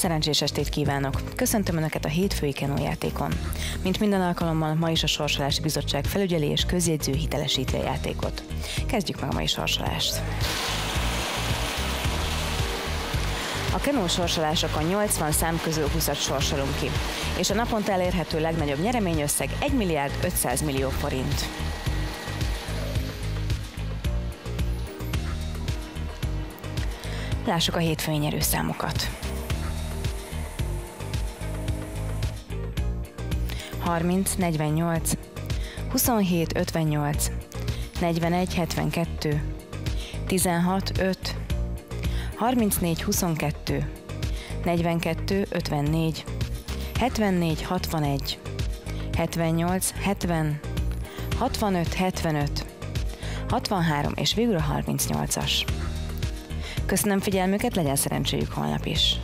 Szerencsés estét kívánok! Köszöntöm Önöket a hétfői Kenó játékon. Mint minden alkalommal, ma is a Sorsolási Bizottság felügyeli és közjegyző hitelesíti a játékot. Kezdjük meg a mai sorsolást. A Kenó sorsolásokon 80 szám közül 20-at sorsolunk ki, és a naponta elérhető legnagyobb nyereményösszeg 1 milliárd 500 millió forint. Lássuk a hétfői nyerőszámokat. 30, 48, 27, 58, 41, 72, 16, 5, 34, 22, 42, 54, 74, 61, 78, 70, 65, 75, 63 és végül a 38-as. Köszönöm figyelmüket, legyen szerencséjük holnap is!